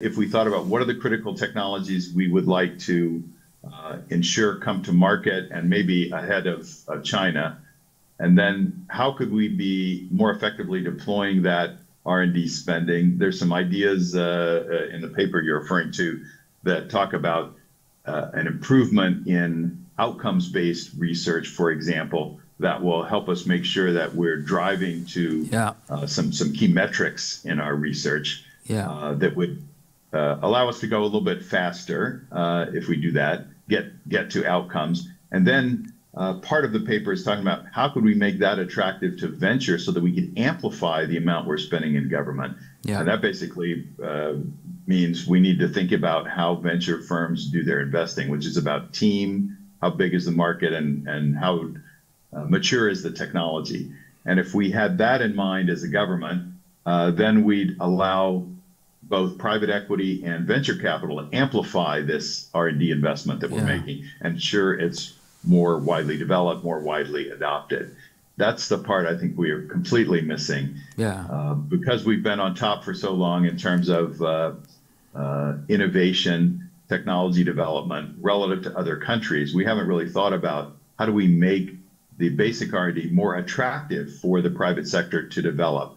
if we thought about what are the critical technologies we would like to uh, ensure come to market and maybe ahead of, of China, and then how could we be more effectively deploying that R&D spending? There's some ideas uh, uh, in the paper you're referring to that talk about uh, an improvement in outcomes-based research, for example, that will help us make sure that we're driving to yeah. uh, some some key metrics in our research yeah. uh, that would uh, allow us to go a little bit faster uh, if we do that, get get to outcomes, and then uh, part of the paper is talking about how could we make that attractive to venture so that we can amplify the amount we're spending in government. Yeah. And that basically uh, means we need to think about how venture firms do their investing, which is about team, how big is the market, and and how uh, mature is the technology. And if we had that in mind as a government, uh, then we'd allow both private equity and venture capital amplify this R&D investment that we're Yeah. making and ensure it's more widely developed, more widely adopted. That's the part I think we are completely missing Yeah. uh, because we've been on top for so long in terms of uh, uh, innovation, technology development relative to other countries. We haven't really thought about how do we make the basic R&D more attractive for the private sector to develop.